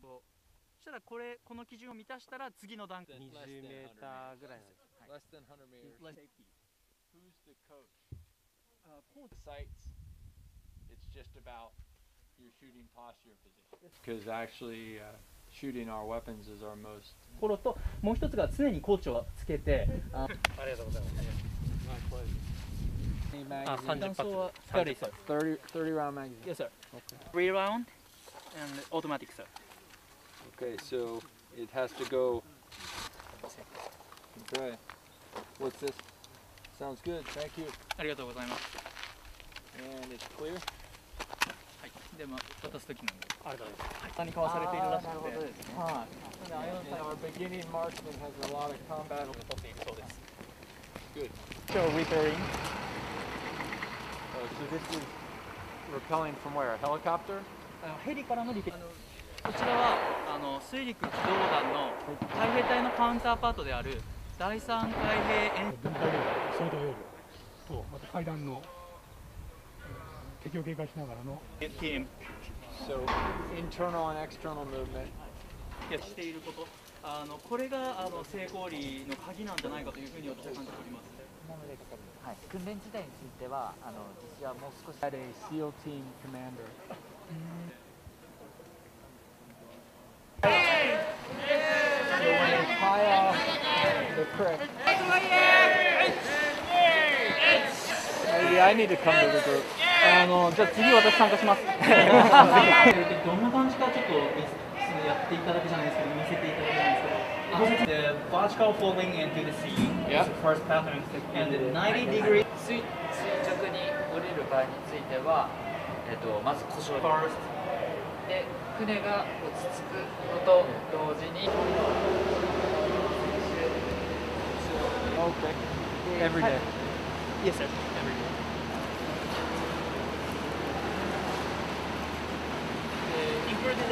そしたらこれこの基準を満たしたら次の段階20メーターぐらいなんです。Less than 100 meters. Less- Who's the coach? Sights. It's just about your shooting posture position. Because actually, uh, shooting our weapons is our most. ところともう一つが常にコーチをつけてあありがとうございます。My pleasure. あ、30発。30 sir 30, 30 round magazine. yes sir three round and automatic sir Okay, so it has to go. Okay. What's this? Sounds good. Thank you. ありがとうございます And it's clear. はいでまあ渡す時なんでありがとうございます。下に交わされているらしくてはい。Our beginning marksman has a lot of combat. 取っているそうです Good. So repairing Uh, so this is repelling from where? A helicopter? あのヘリからのリペこちらはあの水陸機動団の海兵隊のカウンターパートである第三海兵演全体で総動員とまた階段のえー敵を警戒しながらの。So internal and external movement. していること。あのこれがあの成功率の鍵なんじゃないかというふうに私は感じております。なので、はい、訓練自体についてはあの実施はもう少し。Team commander. I need to come to the group. あのじゃあ次私参加しますどんな感じかちょっとやっていただくじゃないですけど見せていただくじゃないですけど The vertical falling into the sea Yeah. is the first pattern and the 90 degree 垂垂直に降りる場合については、えっとまず故障で船が落ち着くのと同時に Okay. Every day. Yes sir every day Uh, including